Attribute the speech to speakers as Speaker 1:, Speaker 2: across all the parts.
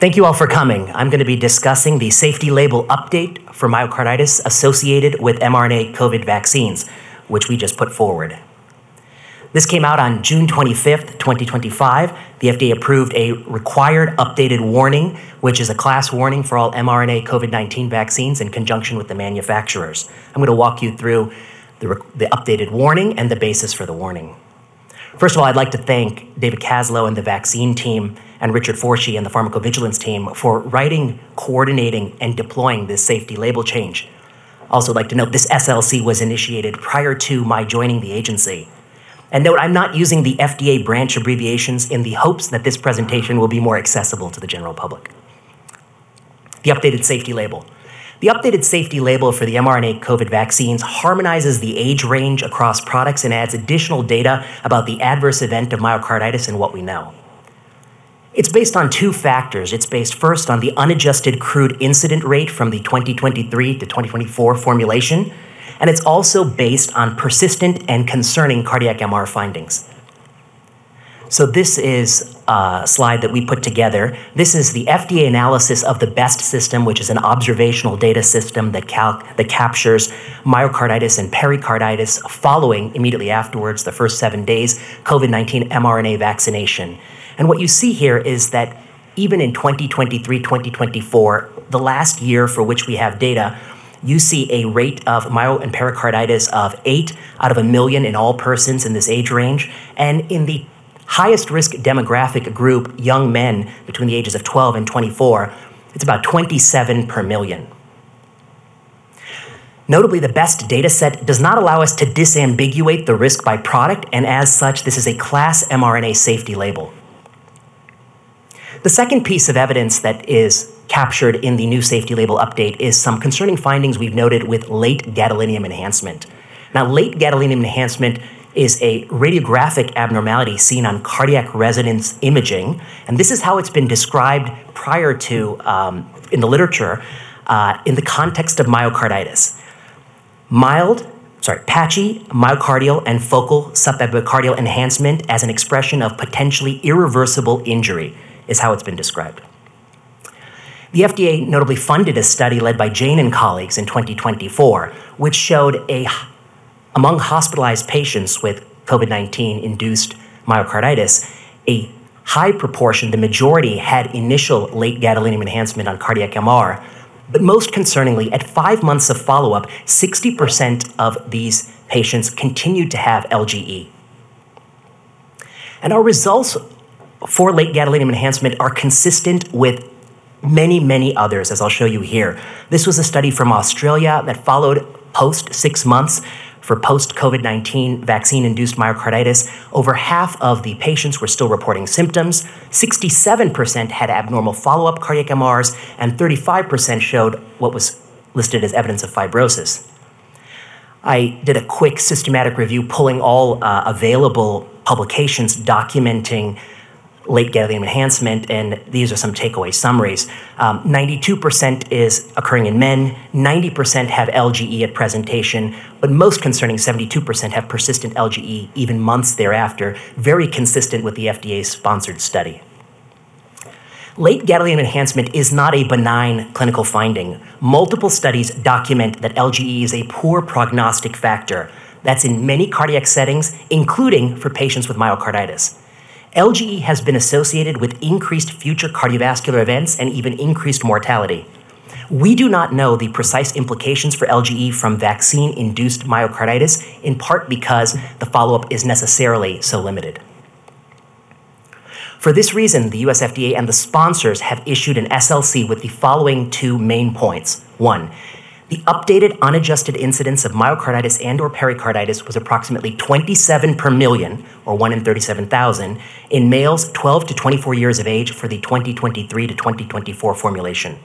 Speaker 1: Thank you all for coming. I'm going to be discussing the safety label update for myocarditis associated with mRNA COVID vaccines, which we just put forward. This came out on June 25th, 2025. The FDA approved a required updated warning, which is a class warning for all mRNA COVID 19 vaccines in conjunction with the manufacturers. I'm going to walk you through the, the updated warning and the basis for the warning. First of all, I'd like to thank David Kaslow and the vaccine team and Richard Forshee and the pharmacovigilance team for writing, coordinating, and deploying this safety label change. Also, like to note this SLC was initiated prior to my joining the agency. And note, I'm not using the FDA branch abbreviations in the hopes that this presentation will be more accessible to the general public. The updated safety label. The updated safety label for the mRNA COVID vaccines harmonizes the age range across products and adds additional data about the adverse event of myocarditis and what we know. It's based on two factors. It's based first on the unadjusted crude incident rate from the 2023 to 2024 formulation, and it's also based on persistent and concerning cardiac MR findings. So this is a slide that we put together. This is the FDA analysis of the BEST system, which is an observational data system that, that captures myocarditis and pericarditis following immediately afterwards, the first seven days, COVID-19 mRNA vaccination. And what you see here is that even in 2023, 2024, the last year for which we have data, you see a rate of myo and pericarditis of 8 out of a million in all persons in this age range. And in the highest risk demographic group, young men between the ages of 12 and 24, it's about 27 per million. Notably, the best data set does not allow us to disambiguate the risk by product, and as such, this is a class mRNA safety label. The second piece of evidence that is captured in the new safety label update is some concerning findings we've noted with late gadolinium enhancement. Now, late gadolinium enhancement is a radiographic abnormality seen on cardiac resonance imaging, and this is how it's been described prior to um, in the literature uh, in the context of myocarditis. Mild, sorry, patchy myocardial and focal subepicardial enhancement as an expression of potentially irreversible injury is how it's been described. The FDA notably funded a study led by Jain and colleagues in 2024, which showed a among hospitalized patients with COVID 19 induced myocarditis, a high proportion, the majority, had initial late gadolinium enhancement on cardiac MR. But most concerningly, at five months of follow up, 60% of these patients continued to have LGE. And our results for late gadolinium enhancement are consistent with many, many others, as I'll show you here. This was a study from Australia that followed post six months for post COVID 19 vaccine induced myocarditis, over half of the patients were still reporting symptoms. 67% had abnormal follow up cardiac MRs, and 35% showed what was listed as evidence of fibrosis. I did a quick systematic review pulling all uh, available publications documenting late gadolinium enhancement, and these are some takeaway summaries. Um, 92% is occurring in men, 90% have LGE at presentation, but most concerning, 72% have persistent LGE even months thereafter, very consistent with the FDA sponsored study. Late gadolinium enhancement is not a benign clinical finding. Multiple studies document that LGE is a poor prognostic factor. That's in many cardiac settings, including for patients with myocarditis. LGE has been associated with increased future cardiovascular events and even increased mortality. We do not know the precise implications for LGE from vaccine induced myocarditis, in part because the follow up is necessarily so limited. For this reason, the US FDA and the sponsors have issued an SLC with the following two main points. One, the updated unadjusted incidence of myocarditis and or pericarditis was approximately 27 per million, or 1 in 37,000, in males 12 to 24 years of age for the 2023 to 2024 formulation.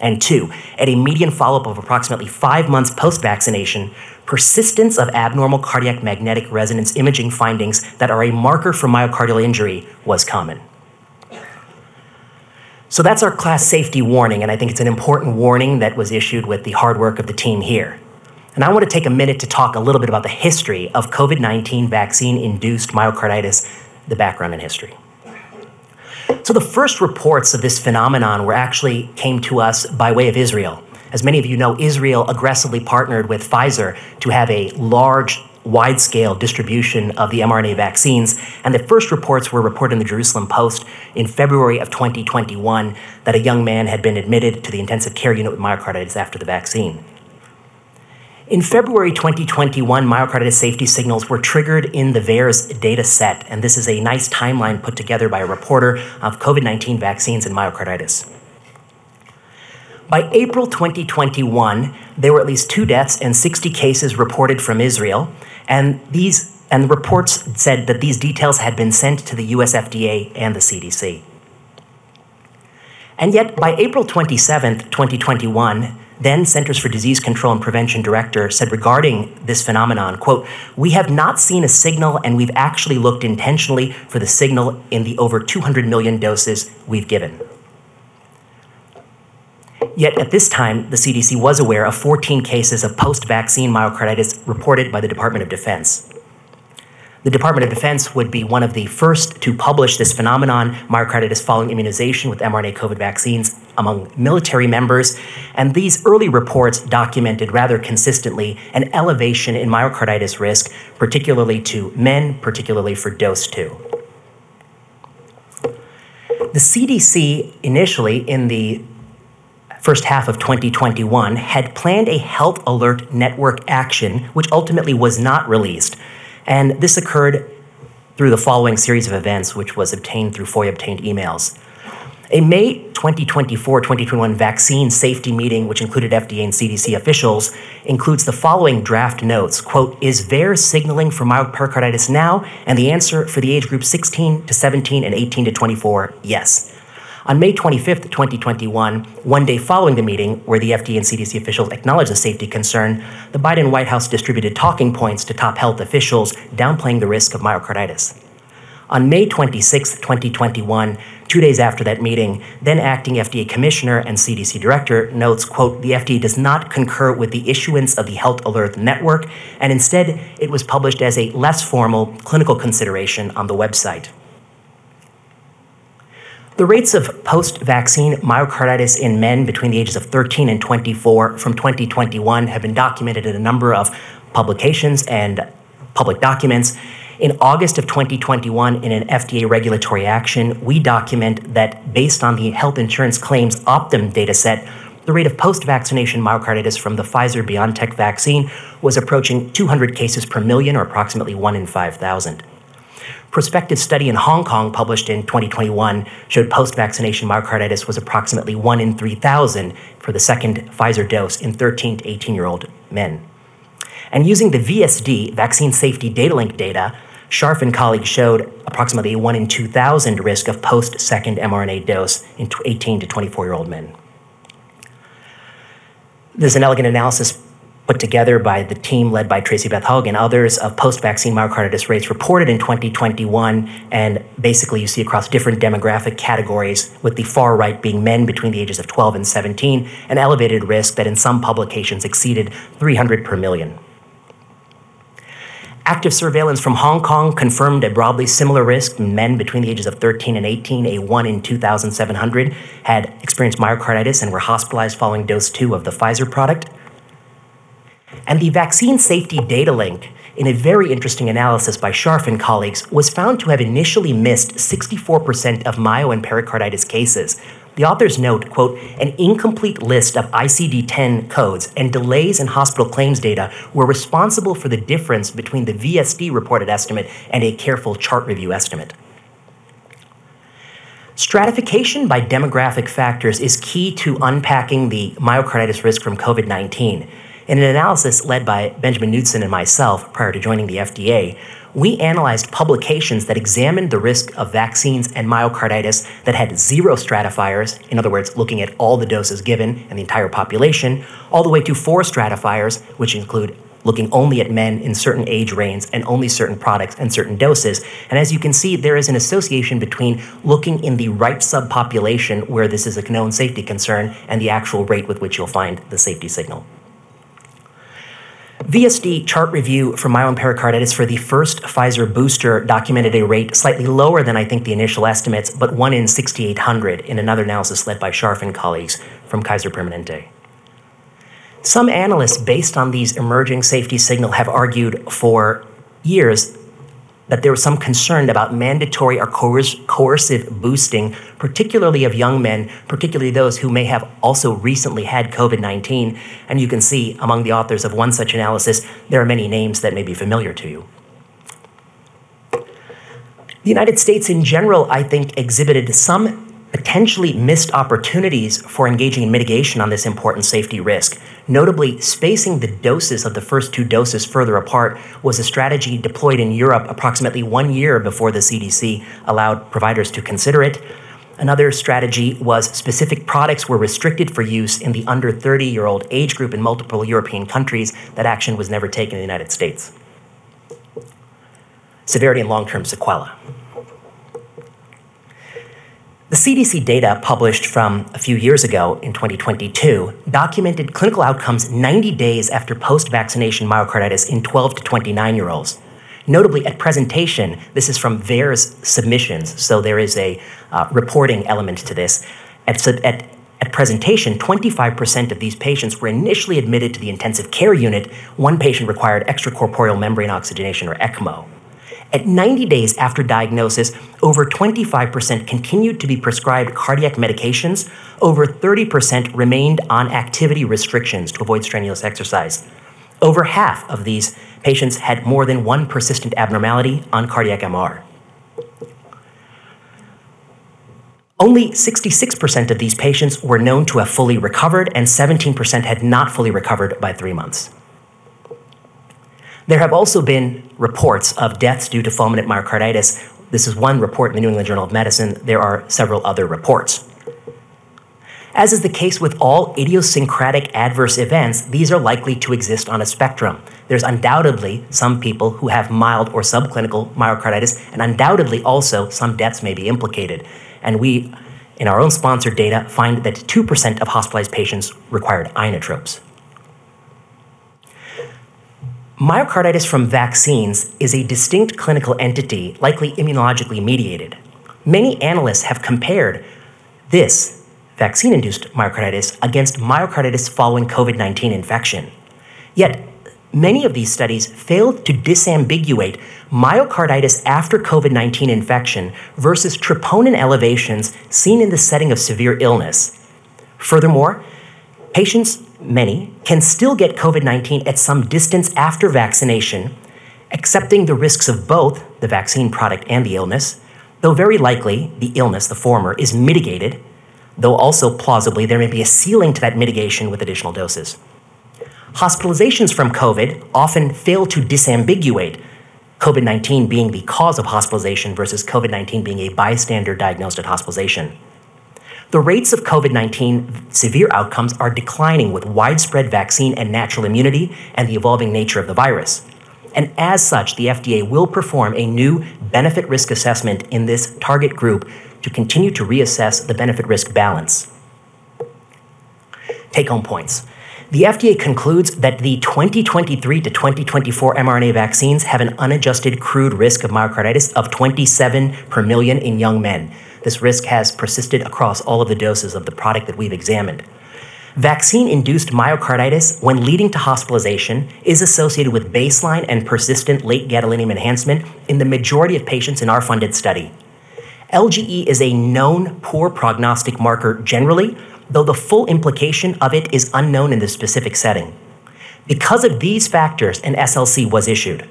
Speaker 1: And two, at a median follow-up of approximately five months post-vaccination, persistence of abnormal cardiac magnetic resonance imaging findings that are a marker for myocardial injury was common. So that's our class safety warning, and I think it's an important warning that was issued with the hard work of the team here. And I want to take a minute to talk a little bit about the history of COVID 19 vaccine induced myocarditis, the background and history. So the first reports of this phenomenon were actually came to us by way of Israel. As many of you know, Israel aggressively partnered with Pfizer to have a large wide scale distribution of the mRNA vaccines. And the first reports were reported in the Jerusalem Post in February of 2021 that a young man had been admitted to the intensive care unit with myocarditis after the vaccine. In February 2021, myocarditis safety signals were triggered in the VAERS data set, and this is a nice timeline put together by a reporter of COVID 19 vaccines and myocarditis. By April 2021, there were at least two deaths and 60 cases reported from Israel, and these and the reports said that these details had been sent to the US FDA and the CDC. And yet, by April 27, 2021, then Centers for Disease Control and Prevention director said regarding this phenomenon, quote, "We have not seen a signal and we've actually looked intentionally for the signal in the over 200 million doses we've given." Yet at this time, the CDC was aware of 14 cases of post vaccine myocarditis reported by the Department of Defense. The Department of Defense would be one of the first to publish this phenomenon, myocarditis following immunization with mRNA COVID vaccines, among military members. And these early reports documented rather consistently an elevation in myocarditis risk, particularly to men, particularly for dose two. The CDC initially, in the first half of 2021, had planned a health alert network action, which ultimately was not released. And this occurred through the following series of events, which was obtained through FOIA obtained emails. A May 2024 2021 vaccine safety meeting, which included FDA and CDC officials, includes the following draft notes quote, Is VAERS signaling for myocarditis now? And the answer for the age group 16 to 17 and 18 to 24, yes. On May 25, 2021, one day following the meeting, where the FDA and CDC officials acknowledged the safety concern, the Biden White House distributed talking points to top health officials, downplaying the risk of myocarditis. On May 26, 2021, two days after that meeting, then acting FDA commissioner and CDC director notes, quote, the FDA does not concur with the issuance of the Health Alert Network, and instead it was published as a less formal clinical consideration on the website. The rates of post vaccine myocarditis in men between the ages of 13 and 24 from 2021 have been documented in a number of publications and public documents. In August of 2021, in an FDA regulatory action, we document that based on the health insurance claims Optum dataset, the rate of post vaccination myocarditis from the Pfizer BioNTech vaccine was approaching 200 cases per million, or approximately 1 in 5,000 prospective study in Hong Kong published in 2021 showed post vaccination myocarditis was approximately 1 in 3,000 for the second Pfizer dose in 13 to 18 year old men. And using the VSD, Vaccine Safety Data Link data, Sharff and colleagues showed approximately a 1 in 2,000 risk of post second mRNA dose in 18 to 24 year old men. There's an elegant analysis put together by the team led by Tracy Beth Hoeg and others of post vaccine myocarditis rates reported in 2021. And basically, you see across different demographic categories, with the far right being men between the ages of 12 and 17, an elevated risk that in some publications exceeded 300 per million. Active surveillance from Hong Kong confirmed a broadly similar risk. In men between the ages of 13 and 18, a 1 in 2,700, had experienced myocarditis and were hospitalized following dose 2 of the Pfizer product. And the vaccine safety data link, in a very interesting analysis by Sharff and colleagues, was found to have initially missed 64% of myo and pericarditis cases. The authors note, quote, an incomplete list of ICD-10 codes and delays in hospital claims data were responsible for the difference between the VSD reported estimate and a careful chart review estimate. Stratification by demographic factors is key to unpacking the myocarditis risk from COVID 19. In an analysis led by Benjamin Knudsen and myself prior to joining the FDA, we analyzed publications that examined the risk of vaccines and myocarditis that had zero stratifiers, in other words, looking at all the doses given and the entire population, all the way to four stratifiers, which include looking only at men in certain age ranges and only certain products and certain doses. And as you can see, there is an association between looking in the right subpopulation where this is a known safety concern and the actual rate with which you'll find the safety signal. VSD chart review from myo and pericarditis for the first Pfizer booster documented a rate slightly lower than I think the initial estimates, but 1 in 6,800 in another analysis led by Sharff and colleagues from Kaiser Permanente. Some analysts, based on these emerging safety signal, have argued for years that there was some concern about mandatory or coercive boosting, particularly of young men, particularly those who may have also recently had COVID 19. And you can see among the authors of one such analysis, there are many names that may be familiar to you. The United States in general, I think, exhibited some potentially missed opportunities for engaging in mitigation on this important safety risk. Notably, spacing the doses of the first two doses further apart was a strategy deployed in Europe approximately one year before the CDC allowed providers to consider it. Another strategy was specific products were restricted for use in the under 30 year old age group in multiple European countries. That action was never taken in the United States. Severity and long term sequela. The CDC data published from a few years ago in 2022 documented clinical outcomes 90 days after post vaccination myocarditis in 12 to 29 year olds. Notably, at presentation, this is from VAERS submissions, so there is a uh, reporting element to this. At, at, at presentation, 25% of these patients were initially admitted to the intensive care unit. One patient required extracorporeal membrane oxygenation, or ECMO. At 90 days after diagnosis, over 25% continued to be prescribed cardiac medications, over 30% remained on activity restrictions to avoid strenuous exercise. Over half of these patients had more than one persistent abnormality on cardiac MR. Only 66% of these patients were known to have fully recovered, and 17% had not fully recovered by three months. There have also been reports of deaths due to fulminant myocarditis. This is one report in the New England Journal of Medicine. There are several other reports. As is the case with all idiosyncratic adverse events, these are likely to exist on a spectrum. There's undoubtedly some people who have mild or subclinical myocarditis, and undoubtedly also some deaths may be implicated. And we, in our own sponsored data, find that 2% of hospitalized patients required inotropes. Myocarditis from vaccines is a distinct clinical entity, likely immunologically mediated. Many analysts have compared this vaccine induced myocarditis against myocarditis following COVID 19 infection. Yet, many of these studies failed to disambiguate myocarditis after COVID 19 infection versus troponin elevations seen in the setting of severe illness. Furthermore, patients many, can still get COVID 19 at some distance after vaccination, accepting the risks of both the vaccine product and the illness, though very likely the illness, the former, is mitigated, though also plausibly there may be a ceiling to that mitigation with additional doses. Hospitalizations from COVID often fail to disambiguate COVID 19 being the cause of hospitalization versus COVID 19 being a bystander diagnosed at hospitalization. The rates of COVID 19 severe outcomes are declining with widespread vaccine and natural immunity and the evolving nature of the virus. And as such, the FDA will perform a new benefit risk assessment in this target group to continue to reassess the benefit risk balance. Take home points. The FDA concludes that the 2023 to 2024 mRNA vaccines have an unadjusted crude risk of myocarditis of 27 per million in young men. This risk has persisted across all of the doses of the product that we've examined. Vaccine induced myocarditis, when leading to hospitalization, is associated with baseline and persistent late gadolinium enhancement in the majority of patients in our funded study. LGE is a known poor prognostic marker generally, though the full implication of it is unknown in the specific setting. Because of these factors, an SLC was issued.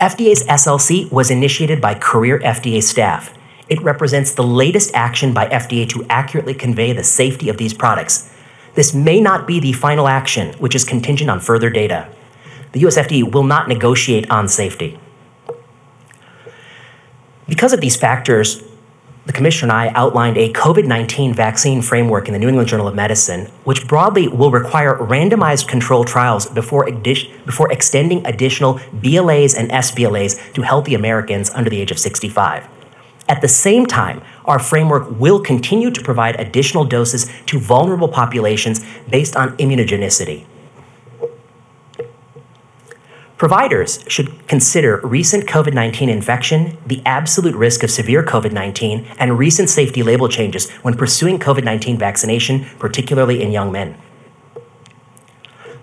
Speaker 1: FDA's SLC was initiated by career FDA staff. It represents the latest action by FDA to accurately convey the safety of these products. This may not be the final action, which is contingent on further data. The US FDA will not negotiate on safety. Because of these factors, the Commissioner and I outlined a COVID 19 vaccine framework in the New England Journal of Medicine, which broadly will require randomized controlled trials before, before extending additional BLAs and SBLAs to healthy Americans under the age of 65. At the same time, our framework will continue to provide additional doses to vulnerable populations based on immunogenicity. Providers should consider recent COVID 19 infection, the absolute risk of severe COVID 19, and recent safety label changes when pursuing COVID 19 vaccination, particularly in young men.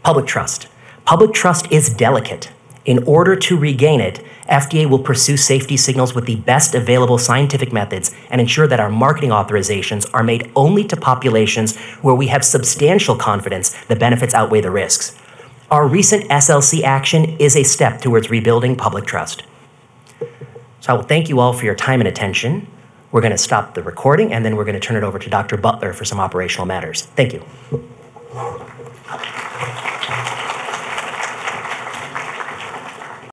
Speaker 1: Public trust. Public trust is delicate. In order to regain it, FDA will pursue safety signals with the best available scientific methods and ensure that our marketing authorizations are made only to populations where we have substantial confidence the benefits outweigh the risks. Our recent SLC action is a step towards rebuilding public trust. So I will thank you all for your time and attention. We're going to stop the recording and then we're going to turn it over to Dr. Butler for some operational matters. Thank you.